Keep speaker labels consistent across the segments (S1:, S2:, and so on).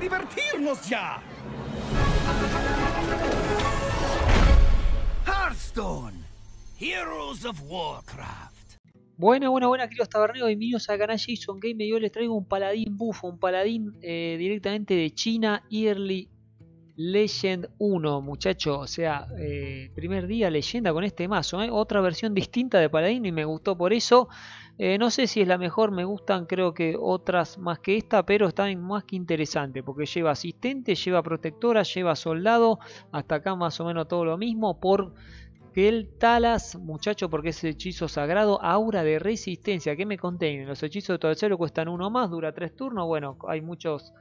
S1: divertirnos ya! Hearthstone, Heroes of Warcraft.
S2: Buena, buena, buena, queridos taberneros, bienvenidos a canal Jason Game. Yo les traigo un paladín bufo, un paladín eh, directamente de China, Early Legend 1, muchachos. O sea, eh, primer día leyenda con este mazo. ¿eh? Otra versión distinta de paladín y me gustó por eso. Eh, no sé si es la mejor, me gustan creo que otras más que esta, pero están más que interesante porque lleva asistente, lleva protectora, lleva soldado, hasta acá más o menos todo lo mismo por que el Talas, muchacho, porque es hechizo sagrado, aura de resistencia. ¿Qué me contiene? Los hechizos de cielo cuestan uno más, dura tres turnos. Bueno, hay muchos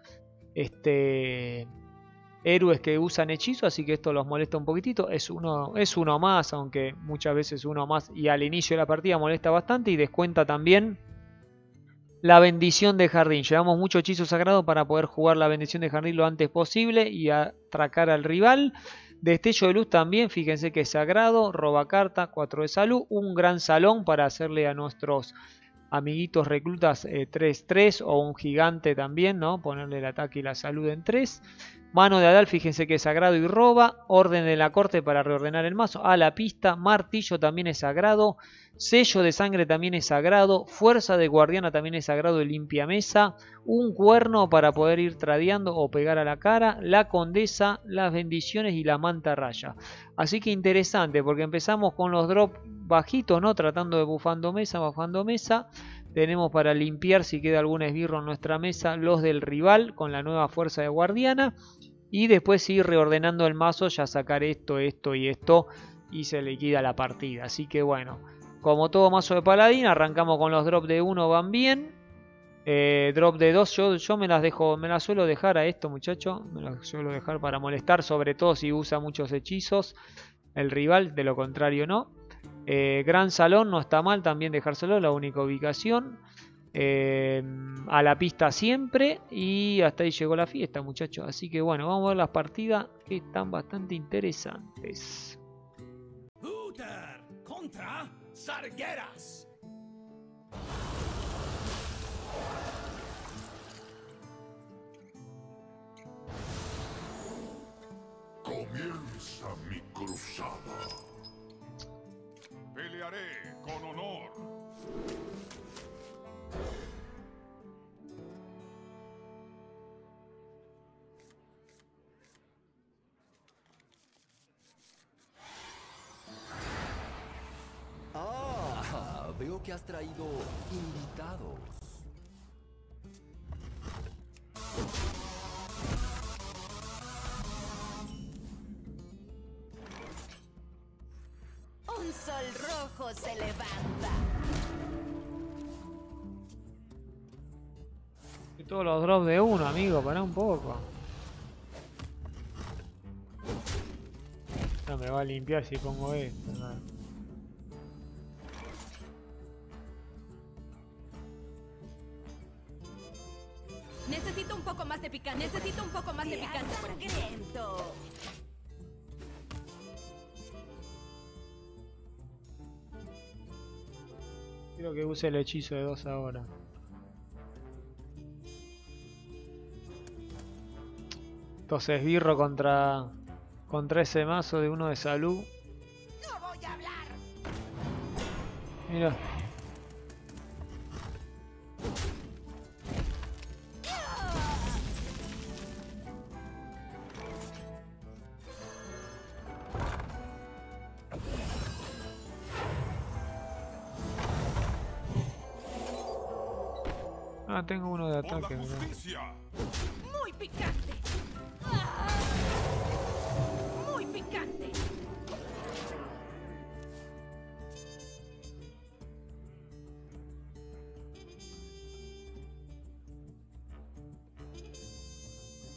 S2: este, héroes que usan hechizos, así que esto los molesta un poquitito. Es uno, es uno más, aunque muchas veces uno más y al inicio de la partida molesta bastante y descuenta también la bendición de jardín. Llevamos mucho hechizo sagrado para poder jugar la bendición de jardín lo antes posible y atracar al rival. Destello de luz también, fíjense que es sagrado, roba carta, 4 de salud, un gran salón para hacerle a nuestros amiguitos reclutas 3-3 eh, o un gigante también, ¿no? Ponerle el ataque y la salud en 3. Mano de Adal, fíjense que es sagrado y roba. Orden de la corte para reordenar el mazo. A la pista. Martillo también es sagrado. Sello de sangre también es sagrado. Fuerza de guardiana también es sagrado y limpia mesa. Un cuerno para poder ir tradeando o pegar a la cara. La condesa, las bendiciones y la manta raya. Así que interesante porque empezamos con los drops bajitos, ¿no? Tratando de bufando mesa, bufando mesa. Tenemos para limpiar si queda algún esbirro en nuestra mesa los del rival con la nueva fuerza de guardiana. Y después ir reordenando el mazo, ya sacar esto, esto y esto. Y se liquida la partida. Así que bueno, como todo mazo de paladín, arrancamos con los drops de 1, van bien. Eh, drop de 2, yo, yo, me las dejo, me las suelo dejar a esto muchacho. Me las suelo dejar para molestar, sobre todo si usa muchos hechizos. El rival, de lo contrario no. Eh, gran salón, no está mal también dejárselo, la única ubicación. Eh, a la pista siempre y hasta ahí llegó la fiesta muchachos. Así que bueno, vamos a ver las partidas que están bastante interesantes. contra Sargueras.
S3: Comienza mi cruzada con honor.
S4: Veo que has traído invitados.
S5: rojo se levanta.
S2: Y todos los drops de uno, amigo, para un poco. No me va a limpiar si pongo esto.
S5: Necesito
S2: Quiero que use el hechizo de dos ahora. Entonces birro contra contra ese mazo de uno de salud.
S5: No voy a hablar.
S2: Mira.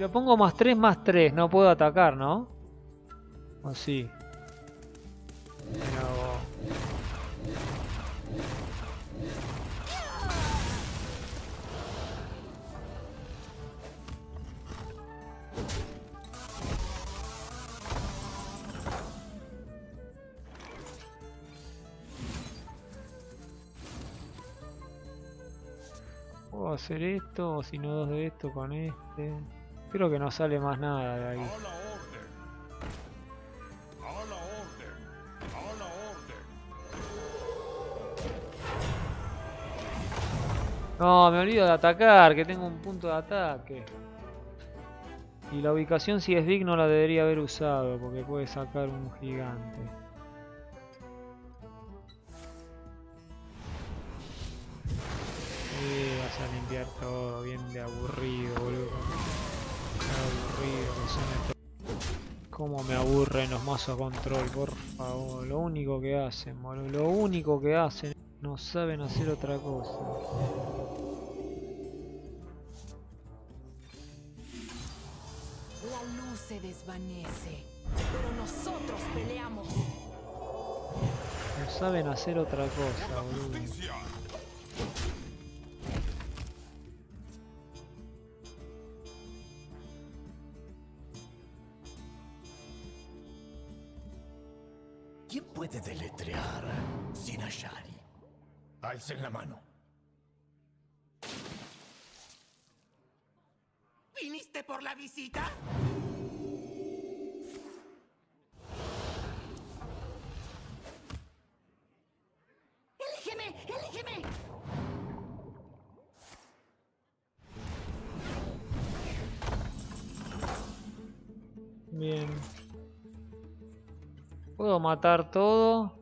S2: Lo pongo más 3 más 3, no puedo atacar, ¿no? ¿O sí? Hacer esto, o si no dos de esto con este. Creo que no sale más nada de ahí. No, me olvido de atacar, que tengo un punto de ataque. Y la ubicación si es big no la debería haber usado, porque puede sacar un gigante. Sí, vas a limpiar todo, bien de aburrido, boludo. Aburrido que son estos. Cómo me aburren los mazos control, por favor. Lo único que hacen, boludo. Lo único que hacen. No saben hacer otra cosa.
S6: La luz se desvanece, pero nosotros peleamos.
S2: No saben hacer otra cosa, boludo.
S1: Alcen la mano. ¿Viniste por la visita?
S5: ¡Elígeme! ¡Elígeme!
S2: Bien. Puedo matar todo.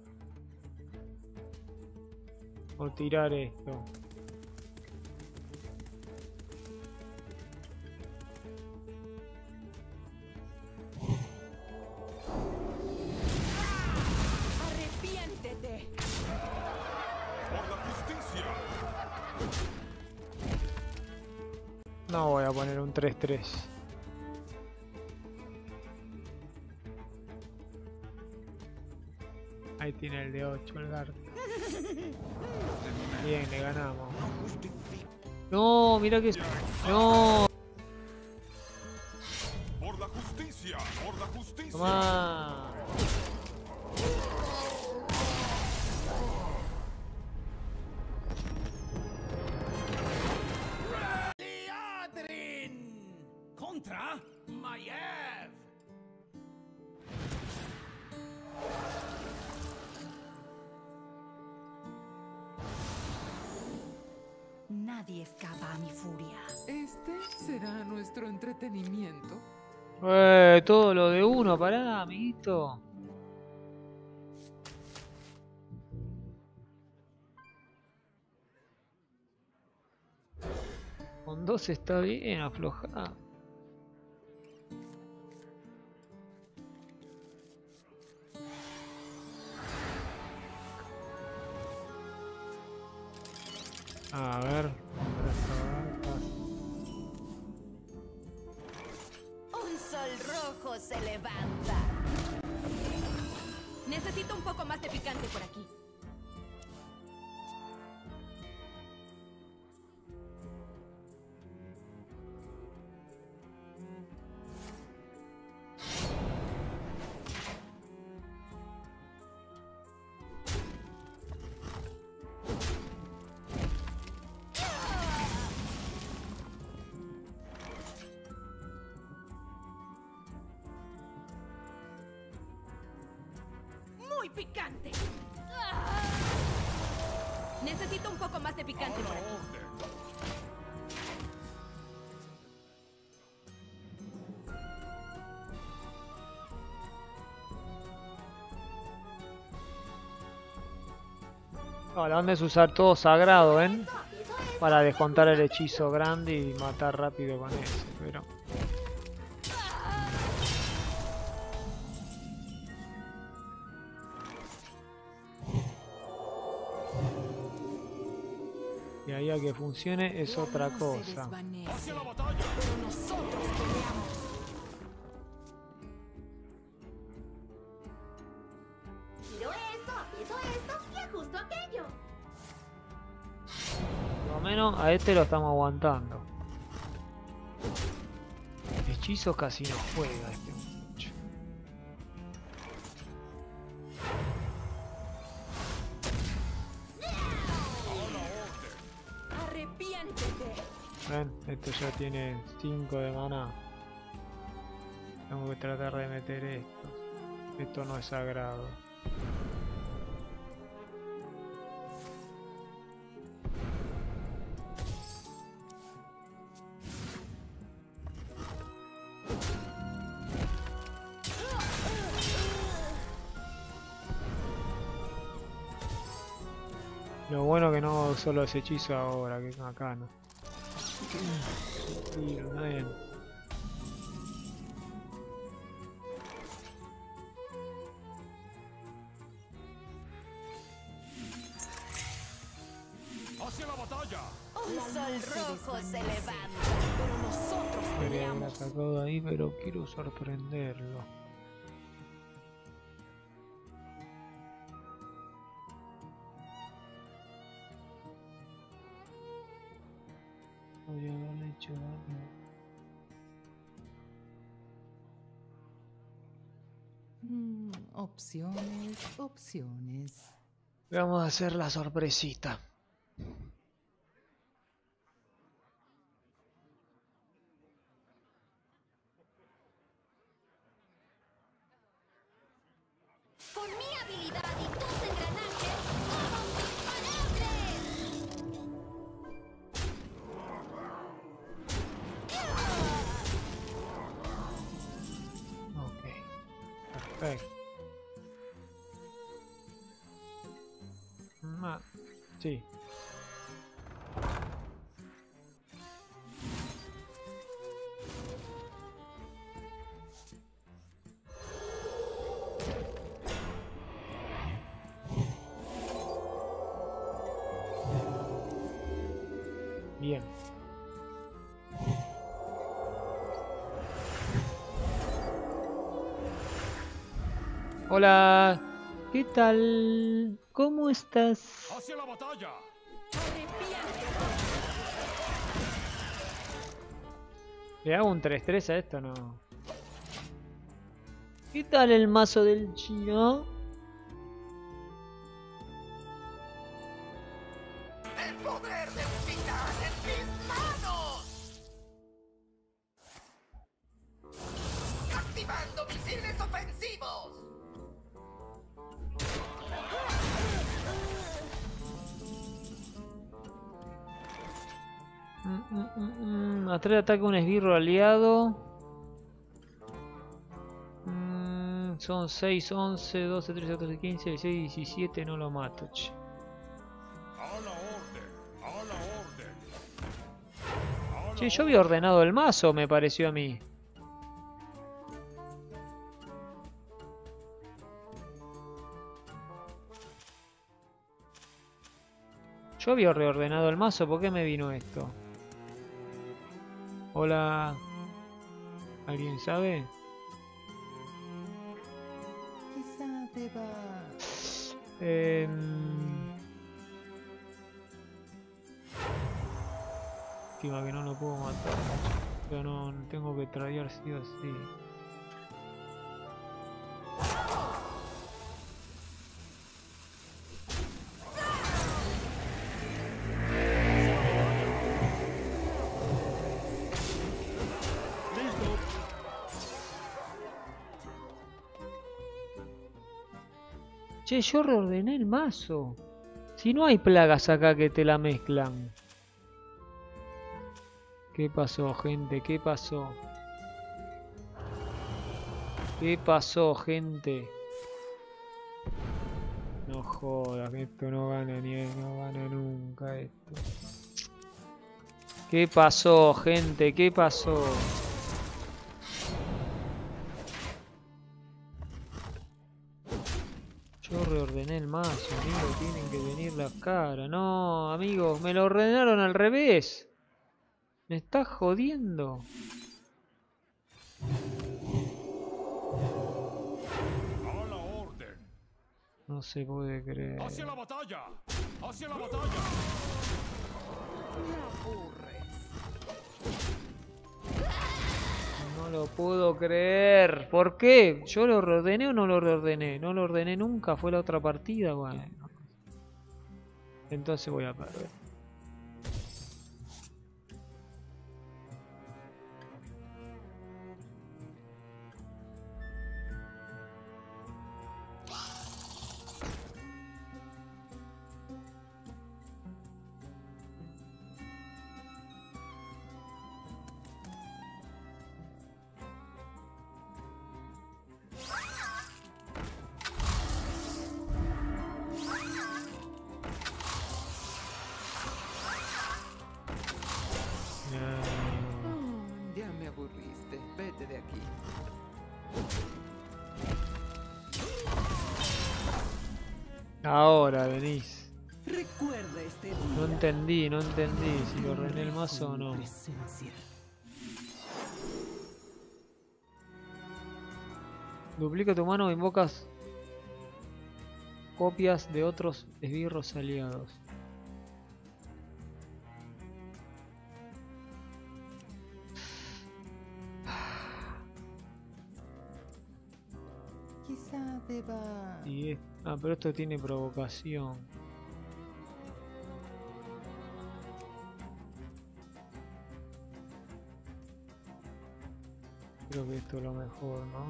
S2: O tirar esto. No voy a poner un 3-3. Ahí tiene el de 8 el. Bien, le ganamos. No, mira que... No,
S3: Por la justicia. Por la justicia.
S2: Tomá.
S1: Contra Maiev!
S5: Nadie escapa a mi furia.
S6: Este será nuestro entretenimiento.
S2: Eh, todo lo de uno, pará, amiguito. Con dos está bien, afloja.
S5: Muy picante. Necesito un poco más de picante por aquí.
S2: onda es usar todo sagrado, ¿ven? Para descontar el hechizo grande y matar rápido con ese, pero... Y ahí a que funcione es otra cosa. Por lo menos a este lo estamos aguantando. Hechizos casi no juega este esto ya tiene 5 de maná. Tengo que tratar de meter esto. Esto no es sagrado. Lo bueno que no solo ese hechizo ahora, que acá no. Sí, está bien.
S3: ¡Hacia la batalla!
S5: Un sol rojo se levanta.
S6: Pero nosotros peleamos.
S2: atacado ahí, pero quiero sorprenderlo.
S6: Mm, opciones, opciones.
S2: Vamos a hacer la sorpresita. Bien. Hola, ¿qué tal? ¿Cómo estás?
S3: ¡Hacia la batalla!
S2: ¿Le hago un 3-3 a esto no? ¿Qué tal el mazo del chino?
S1: 3 ataca un
S2: esbirro aliado. Mm, son 6, 11, 12, 13, 14, 15, 16, 17. No lo mato, che. Che, yo había ordenado el mazo, me pareció a mí. Yo había reordenado el mazo, ¿por qué me vino esto? Hola. ¿Alguien sabe?
S6: Quizá deba...
S2: Em, Lástima que no lo puedo matar. Pero no tengo que tradear sí o sí. Che, yo reordené el mazo. Si no hay plagas acá que te la mezclan. ¿Qué pasó, gente? ¿Qué pasó? ¿Qué pasó, gente? No jodas, esto no gana ni no gana nunca esto. ¿Qué pasó, gente? ¿Qué pasó? Mazo, amigo, tienen que venir las caras. No, amigos, me lo ordenaron al revés. Me está jodiendo.
S3: A la orden.
S2: No se puede creer.
S3: Hacia la batalla. Hacia la batalla.
S2: No lo puedo creer. ¿Por qué? ¿Yo lo reordené o no lo reordené? No lo ordené nunca, fue la otra partida. Bueno. Entonces voy a perder.
S7: Me aburriste. Vete de aquí.
S2: Ahora venís.
S6: Recuerda este día.
S2: No entendí, no entendí si lo ordené el mazo o no.
S6: Presencia.
S2: Duplica tu mano e invocas copias de otros esbirros aliados. Y es- Ah, pero esto tiene provocación. Creo que esto es lo mejor, ¿no?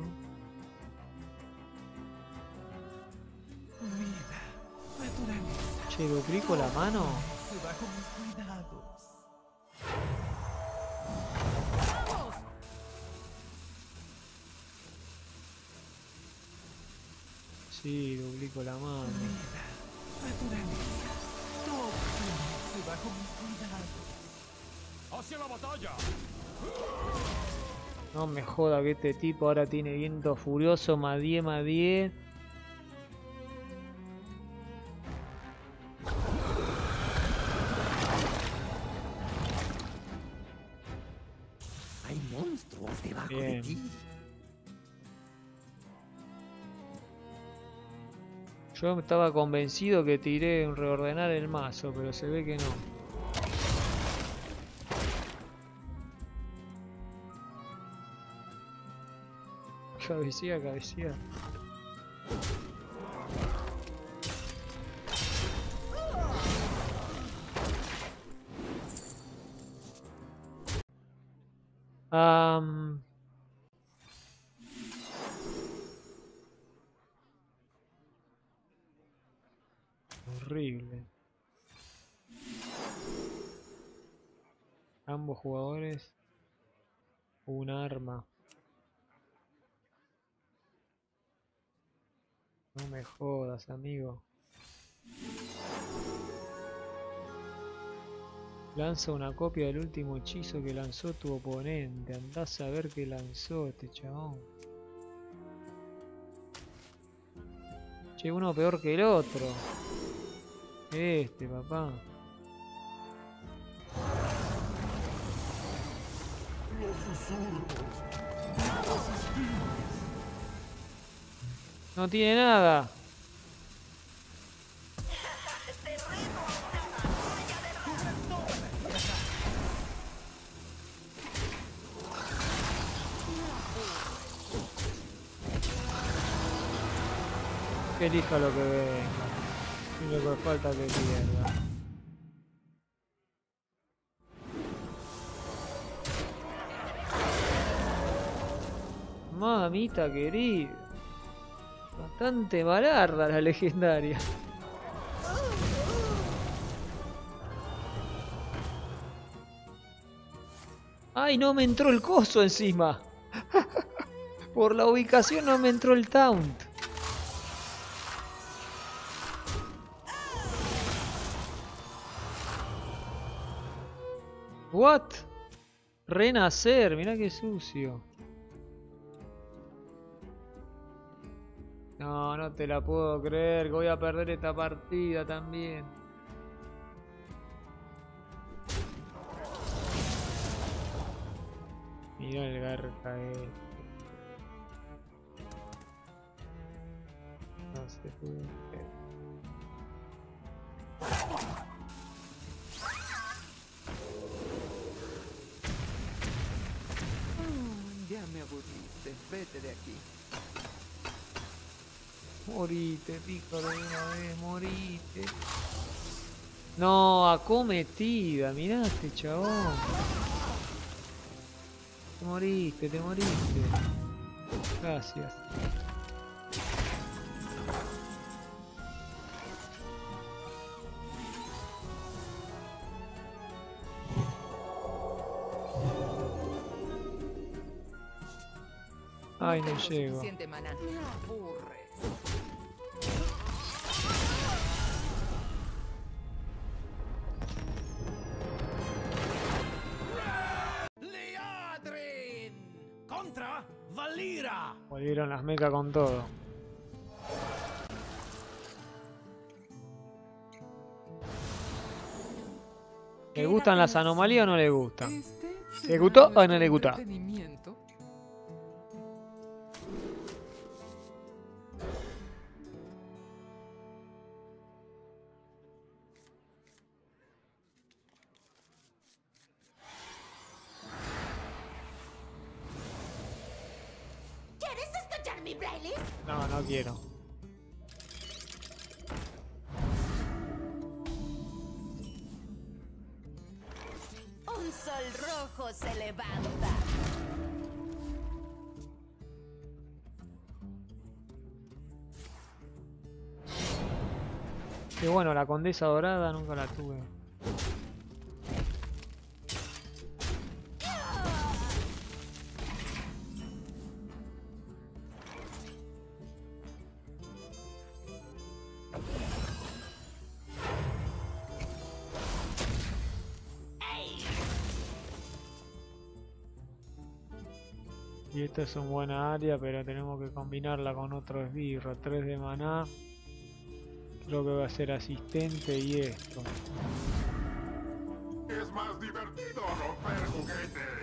S6: Vida. Naturaleza.
S2: Che, duplico la mano.
S6: Se bajo mis cuidados.
S2: Sí, duplico la mano.
S3: Hacia la batalla.
S2: No me joda que este tipo ahora tiene viento furioso, más 10, más 10. Yo estaba convencido que tiré en reordenar el mazo, pero se ve que no. Cabecía, cabecía. Jugadores un arma. No me jodas, amigo. Lanza una copia del último hechizo que lanzó tu oponente. Andás a ver qué lanzó este chabón. Che, uno peor que el otro. Este, papá. No tiene nada. Que elija lo que venga. Y lo que falta que pierda. Mamita querida. Bastante malarda la legendaria. ¡Ay, no me entró el coso encima! Por la ubicación no me entró el taunt. What? Renacer, mira qué sucio. No, no te la puedo creer, voy a perder esta partida también. Mira el garca este. No se puede.
S7: Mm, ya me aburriste. Vete de aquí.
S2: Morite, pícaro de una vez, morite. No, acometida, mirá este chabón. Te moriste, te moriste. Gracias. Ay, no llego.
S6: suficiente maná. Me.
S2: Las mecas con todo. ¿Le gustan las anomalías o no le gustan? ¿Le gustó o no le gustó?
S8: Escuchar mi playlist?
S2: No, no quiero.
S5: Un sol rojo se levanta.
S2: Que bueno, la condesa dorada nunca la tuve. Y esta es una buena área, pero tenemos que combinarla con otro esbirro. 3 de maná. Creo que va a ser asistente y esto.
S3: Es más divertido romper juguetes.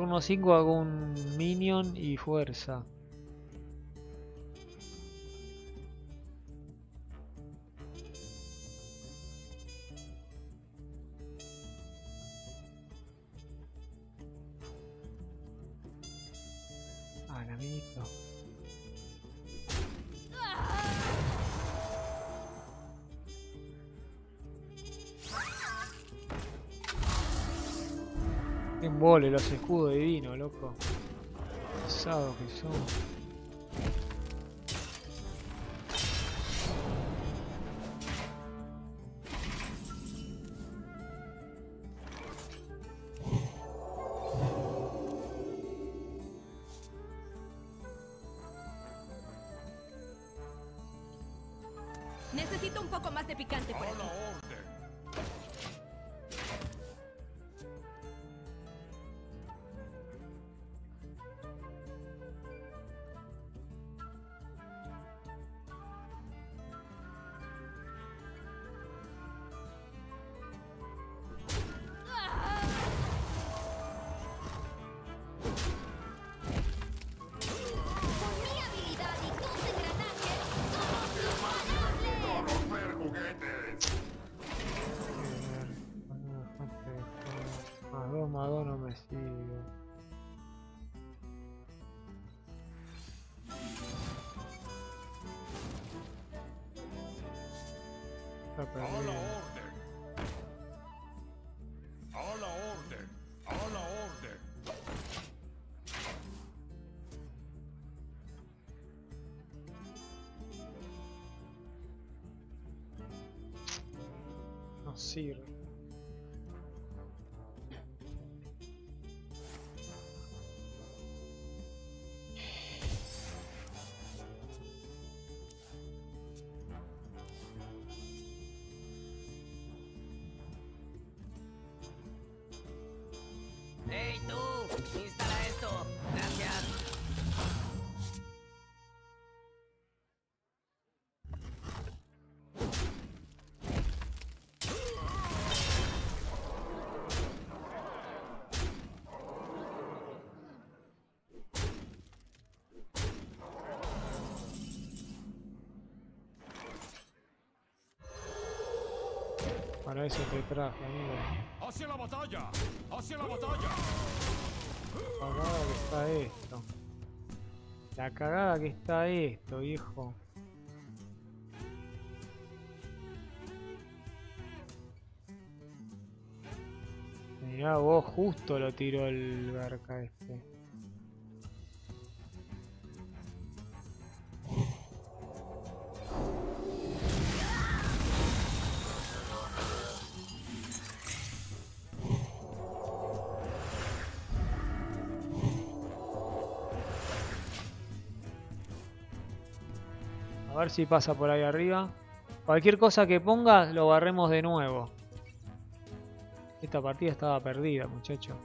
S2: Turno 5 hago un minion y fuerza. Qué embole los escudos divinos, loco. Pesados que son. Ciro Ei, tu! Está Para eso te traje, amigo.
S3: ¡Hacia la batalla! ¡Hacia la batalla!
S2: cagada que está esto. La cagada que está esto, viejo. Mirá vos, justo lo tiró el garca este. Ver si pasa por ahí arriba. Cualquier cosa que ponga, lo barremos de nuevo. Esta partida estaba perdida, muchacho.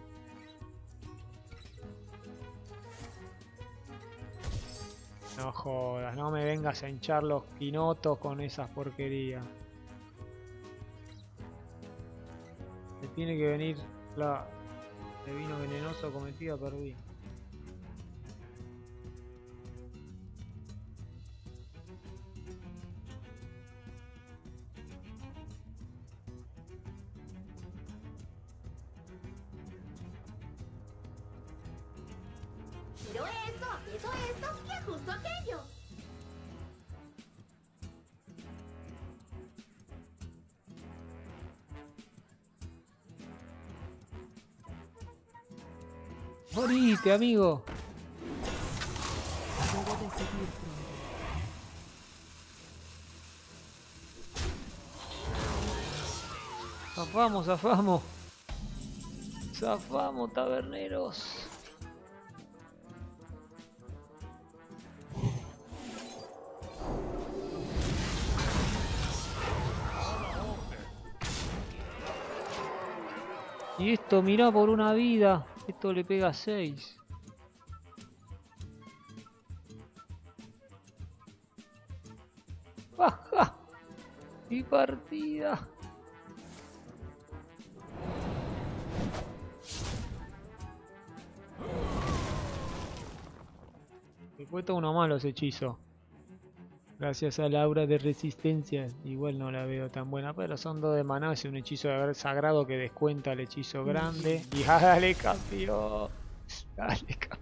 S2: No jodas, no me vengas a hinchar los quinotos con esas porquerías. Me tiene que venir la de vino venenoso cometida perdí. Morite, amigo. Zafamos, zafamos. Zafamos, taberneros. Y esto, mirá por una vida. Esto le pega 6. ¡Baja! ¡Mi partida! Me todo uno malo ese hechizo. Gracias a la aura de resistencia. Igual no la veo tan buena, pero son dos de maná. Es un hechizo sagrado que descuenta el hechizo grande. Y ah, dale campeón. Dale campeón.